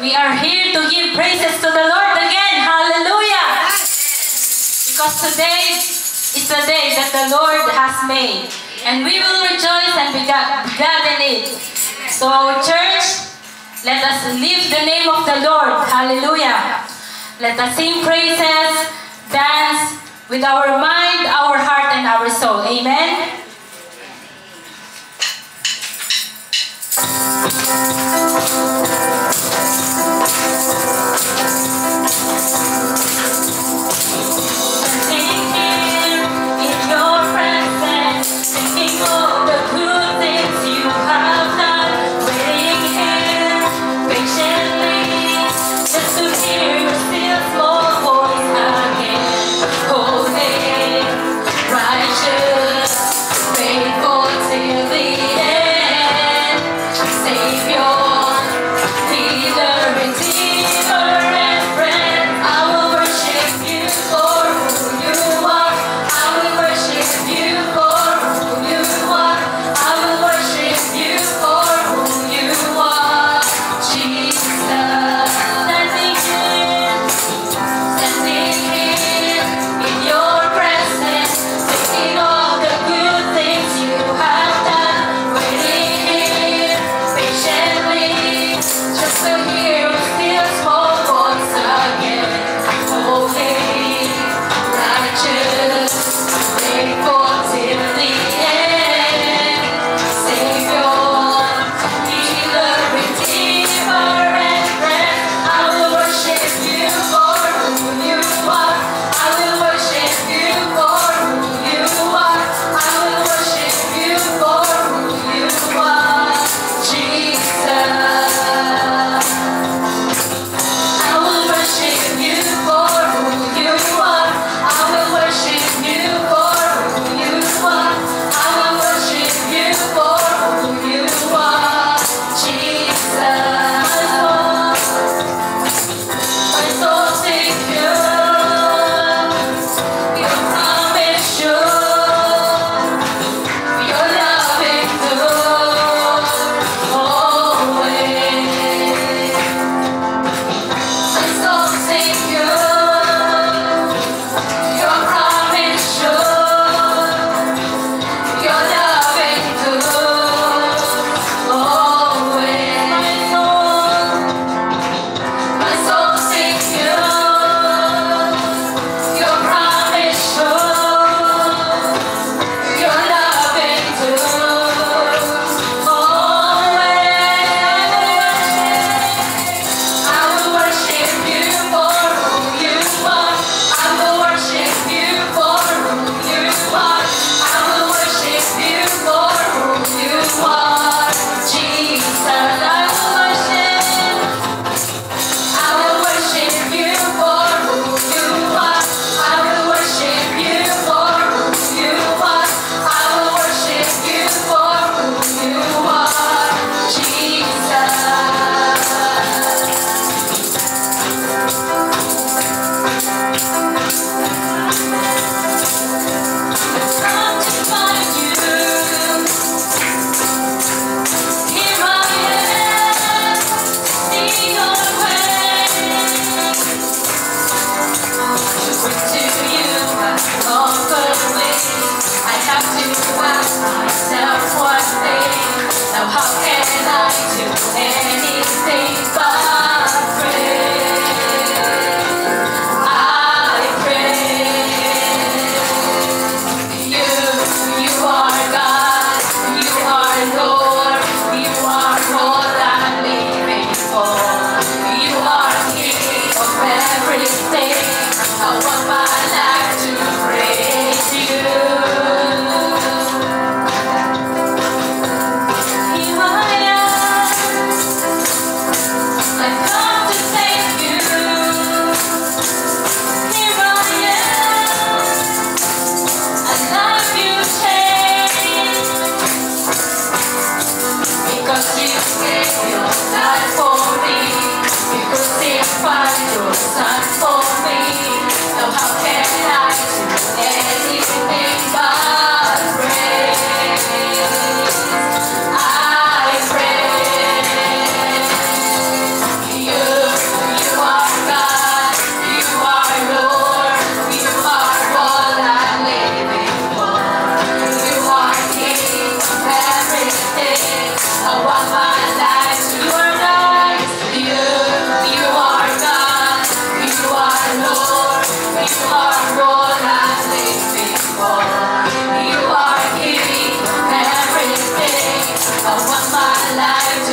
We are here to give praises to the Lord again. Hallelujah! Because today is the day that the Lord has made. And we will rejoice and be glad in it. So church, let us lift the name of the Lord. Hallelujah! Let us sing praises, dance with our mind, our heart,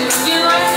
You are